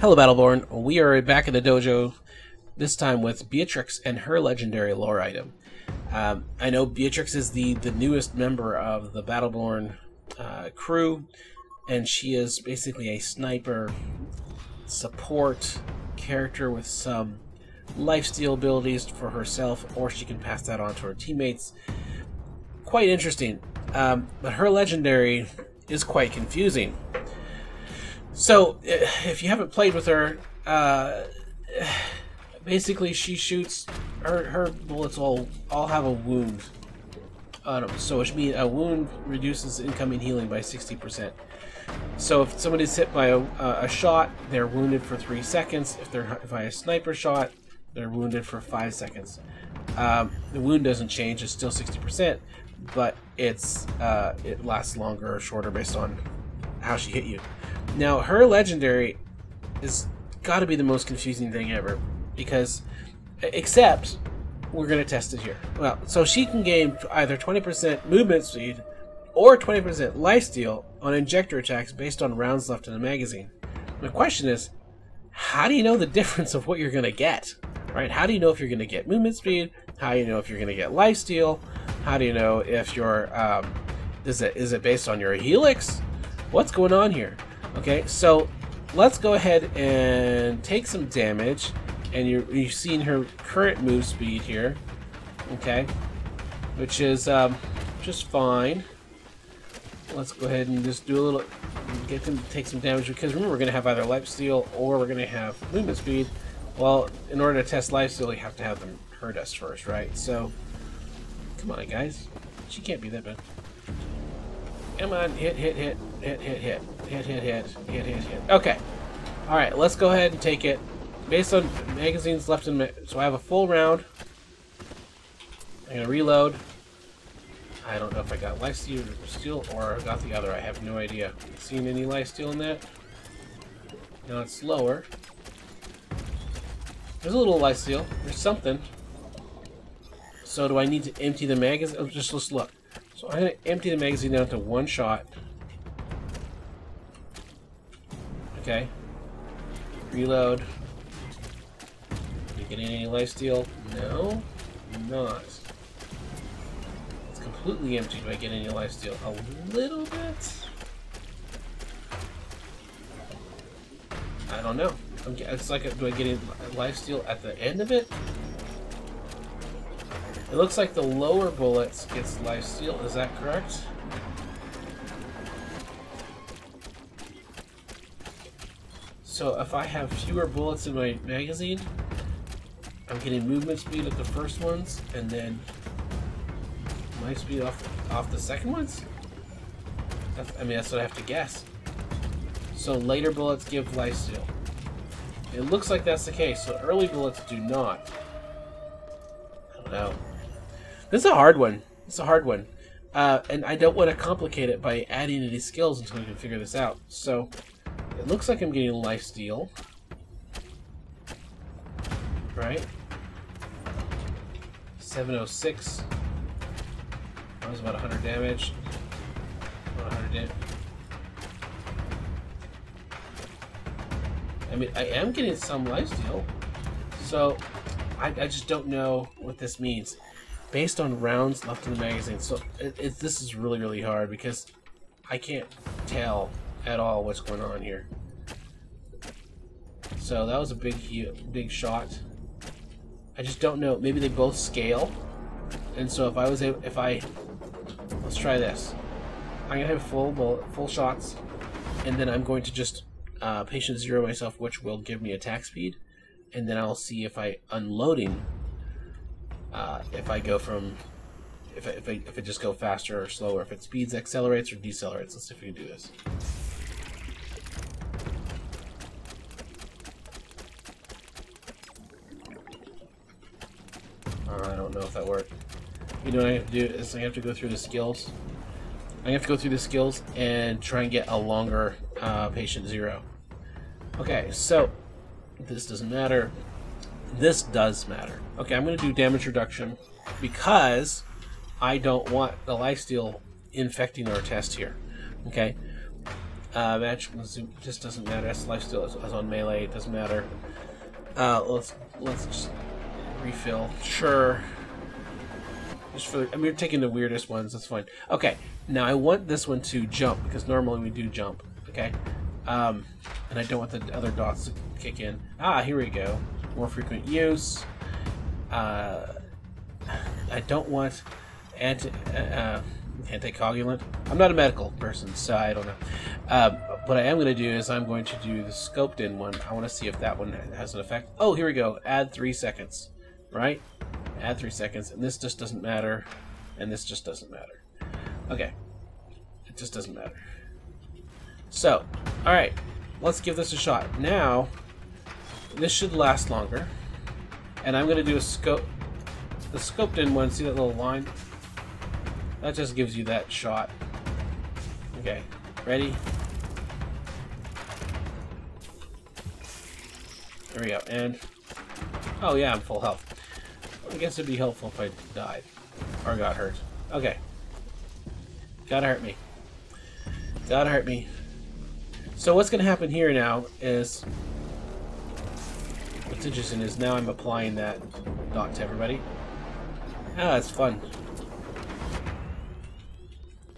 Hello, Battleborn. We are back in the dojo, this time with Beatrix and her legendary lore item. Um, I know Beatrix is the, the newest member of the Battleborn uh, crew, and she is basically a sniper support character with some lifesteal abilities for herself, or she can pass that on to her teammates. Quite interesting. Um, but her legendary is quite confusing. So, if you haven't played with her, uh, basically she shoots her her bullets all all have a wound on them. So, which means a wound reduces incoming healing by sixty percent. So, if somebody's hit by a, a shot, they're wounded for three seconds. If they're hit by a sniper shot, they're wounded for five seconds. Um, the wound doesn't change; it's still sixty percent, but it's uh, it lasts longer or shorter based on how she hit you. Now, her legendary is got to be the most confusing thing ever because, except we're going to test it here. Well, so she can gain either 20% movement speed or 20% lifesteal on injector attacks based on rounds left in the magazine. The question is, how do you know the difference of what you're going to get? Right? How do you know if you're going to get movement speed? How do you know if you're going to get lifesteal? How do you know if you're um, is it is it based on your helix? What's going on here? Okay, so let's go ahead and take some damage. And you, you've seen her current move speed here. Okay, which is um, just fine. Let's go ahead and just do a little, get them to take some damage because remember we're going to have either life steal or we're going to have movement speed. Well, in order to test life steal, you have to have them hurt us first, right? So, come on, guys. She can't be that bad. Come on, hit, hit, hit, hit, hit, hit, hit, hit, hit, hit, hit, hit. Okay. All right, let's go ahead and take it. Based on magazines left in, so I have a full round. I'm gonna reload. I don't know if I got life steal or got the other. I have no idea. Seen any life steal in that? Now it's slower. There's a little life steal. There's something. So do I need to empty the magazine? Oh, just let's look. So I'm going to empty the magazine down to one shot. Okay. Reload. You getting any life steal? No, not. It's completely empty. Do I get any life steal? A little bit. I don't know. It's like, a, do I get a life steal at the end of it? It looks like the lower bullets gets life steal. Is that correct? So if I have fewer bullets in my magazine, I'm getting movement speed at the first ones, and then life speed off off the second ones. That's, I mean, that's what I have to guess. So later bullets give life steal. It looks like that's the case. So early bullets do not. I don't know. This is a hard one. It's a hard one. Uh, and I don't want to complicate it by adding any skills until we can figure this out. So, it looks like I'm getting life steal. Right? 706. That was about 100 damage. About 100 damage. I mean, I am getting some life steal. So, I, I just don't know what this means based on rounds left in the magazine. So it, it, this is really, really hard because I can't tell at all what's going on here. So that was a big, big shot. I just don't know. Maybe they both scale. And so if I was able, if I, let's try this. I'm gonna have full bullet, full shots, and then I'm going to just uh, patient zero myself, which will give me attack speed, and then I'll see if I unloading uh, if I go from if I, if, I, if it just go faster or slower, if it speeds, accelerates, or decelerates. Let's see if we can do this. Uh, I don't know if that worked. You know what I have to do is I have to go through the skills. I have to go through the skills and try and get a longer uh, patient zero. Okay, so this doesn't matter. This does matter. Okay, I'm going to do damage reduction because I don't want the lifesteal infecting our test here. Okay. Uh, zoom just doesn't matter. That's life steal is is on melee. It doesn't matter. Uh, let's let's just refill. Sure. Just for I mean, we're taking the weirdest ones. That's fine. Okay. Now I want this one to jump because normally we do jump. Okay. Um, and I don't want the other dots to kick in. Ah, here we go. More frequent use. Uh, I don't want anti uh, anticoagulant. I'm not a medical person, so I don't know. Uh, what I am going to do is I'm going to do the scoped in one. I want to see if that one has an effect. Oh, here we go. Add three seconds. Right? Add three seconds. And this just doesn't matter. And this just doesn't matter. Okay. It just doesn't matter. So, alright. Let's give this a shot. Now, this should last longer. And I'm going to do a scope. The scoped in one. See that little line? That just gives you that shot. Okay. Ready? There we go. And... Oh yeah, I'm full health. I guess it'd be helpful if I died. Or got hurt. Okay. Gotta hurt me. Gotta hurt me. So what's gonna happen here now is... What's interesting is now I'm applying that dot to everybody. Ah, it's fun.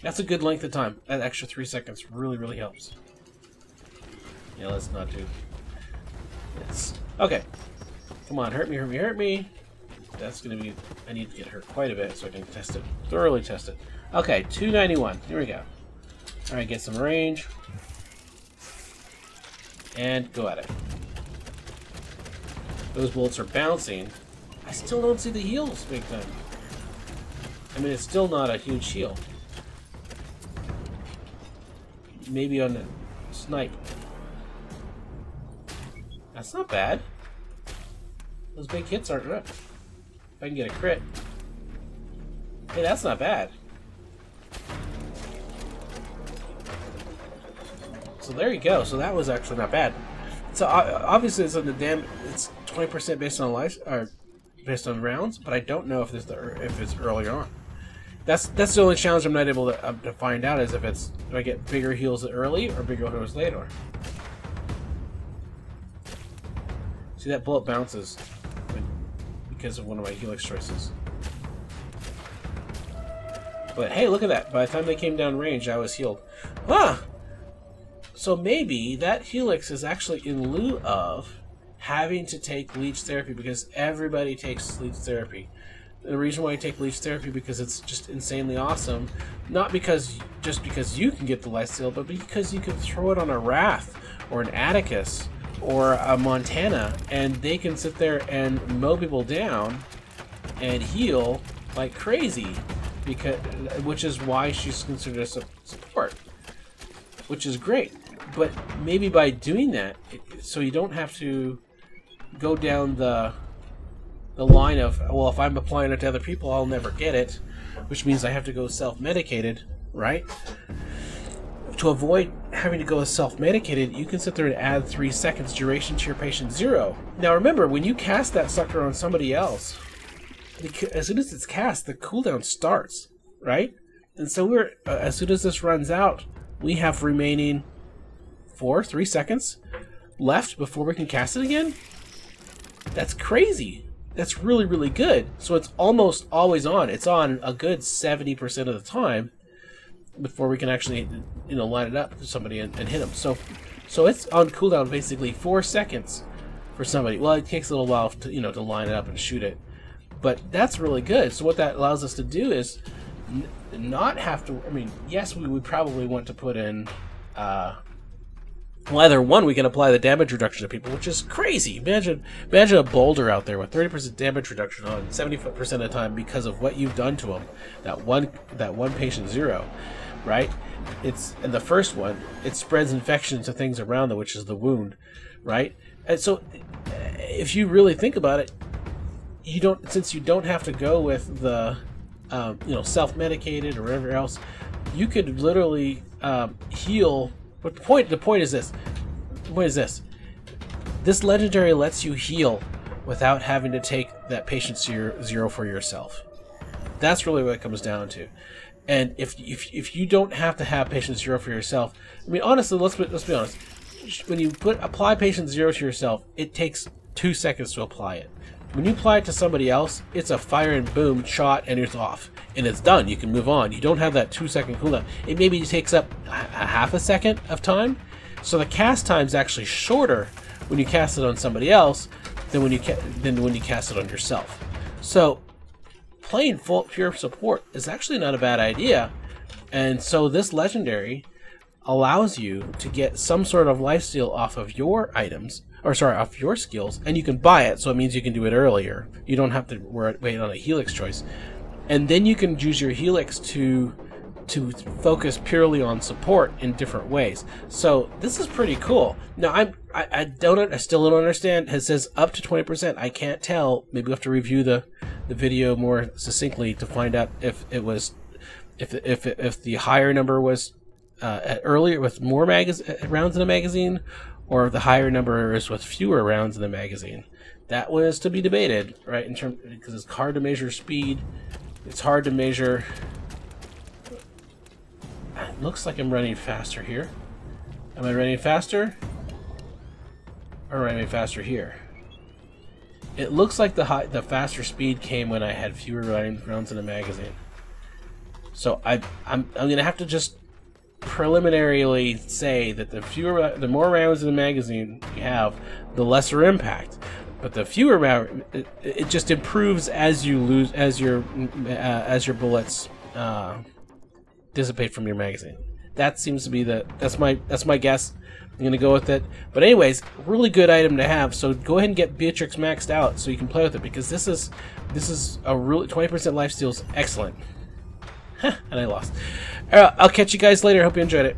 That's a good length of time. That extra three seconds really, really helps. Yeah, let's not do this. Okay. Come on, hurt me, hurt me, hurt me. That's gonna be... I need to get hurt quite a bit so I can test it. Thoroughly test it. Okay, 291. Here we go. Alright, get some range. And go at it. Those bullets are bouncing. I still don't see the heals big time. I mean, it's still not a huge heal. Maybe on the snipe. That's not bad. Those big hits aren't rough. I can get a crit. Hey, that's not bad. So there you go. So that was actually not bad. So obviously it's on the dam. It's twenty percent based on life or based on rounds, but I don't know if it's the if it's earlier on. That's that's the only challenge I'm not able to, uh, to find out is if it's do I get bigger heals early or bigger heals later. See that bullet bounces because of one of my helix choices. But hey, look at that! By the time they came down range, I was healed. Ah, so maybe that helix is actually in lieu of having to take leech therapy because everybody takes leech therapy. The reason why I take leech therapy because it's just insanely awesome, not because just because you can get the life steal, but because you can throw it on a Wrath or an Atticus or a Montana, and they can sit there and mow people down and heal like crazy, because which is why she's considered a support, which is great. But maybe by doing that, so you don't have to go down the the line of, well, if I'm applying it to other people, I'll never get it, which means I have to go self-medicated, right? To avoid having to go self-medicated, you can sit there and add three seconds duration to your patient zero. Now remember, when you cast that sucker on somebody else, as soon as it's cast, the cooldown starts, right? And so we're uh, as soon as this runs out, we have remaining four, three seconds left before we can cast it again. That's crazy that's really really good. So it's almost always on. It's on a good seventy percent of the time before we can actually you know line it up to somebody and, and, hit them. So so it's on cooldown basically four seconds for somebody. Well, it takes a little while to you know to line it up and shoot it, but that's really good. So what that allows us to do is not have to. I mean, yes, we would probably want to put in. Uh, well, either one, we can apply the damage reduction to people, which is crazy. Imagine, imagine a Boldur out there with 30% damage reduction on 70% of the time because of what you've done to them. That one, that one patient zero, right? It's and the first one, it spreads infection to things around them, which is the wound, right? And so, if you really think about it, you don't since you don't have to go with the, um, you know, self-medicated or whatever else, you could literally um, heal but the point the point is this. What is this? This legendary lets you heal without having to take that patient zero for yourself. That's really what it comes down to. And if, if, if you don't have to have patient zero for yourself, I mean, honestly, let's be, let's be honest. When you put apply patient zero to yourself, it takes two seconds to apply it. When you apply it to somebody else, it's a fire and boom shot and it's off. And it's done. You can move on. You don't have that two second cooldown. It maybe takes up a half a second of time. So the cast time is actually shorter when you cast it on somebody else than when you than when you cast it on yourself. So playing full pure support is actually not a bad idea. And so this legendary allows you to get some sort of lifesteal off of your items, or sorry, off your skills, and you can buy it, so it means you can do it earlier. You don't have to wait on a helix choice. And then you can use your helix to to focus purely on support in different ways. So this is pretty cool. Now I'm I, I don't I still don't understand. It says up to twenty percent. I can't tell. Maybe we have to review the the video more succinctly to find out if it was if if if the higher number was uh, earlier with more magaz- rounds in the magazine, or the higher number is with fewer rounds in the magazine. That was to be debated, right? In terms because it's hard to measure speed. It's hard to measure. It looks like I'm running faster here. Am I running faster? Or running faster here? It looks like the high, the faster speed came when I had fewer rounds in the magazine. So I, I'm, I'm gonna have to just preliminarily say that the fewer, the more rounds in the magazine you have, the lesser impact. But the fewer rounds, it, it, just improves as you lose, as your, uh, as your bullets uh, dissipate from your magazine. That seems to be the, that's my, that's my guess. I'm gonna go with it. But anyways, really good item to have. So go ahead and get Beatrix maxed out so you can play with it because this is this is a really 20% life steal is excellent. and I lost. All right, I'll catch you guys later. Hope you enjoyed it.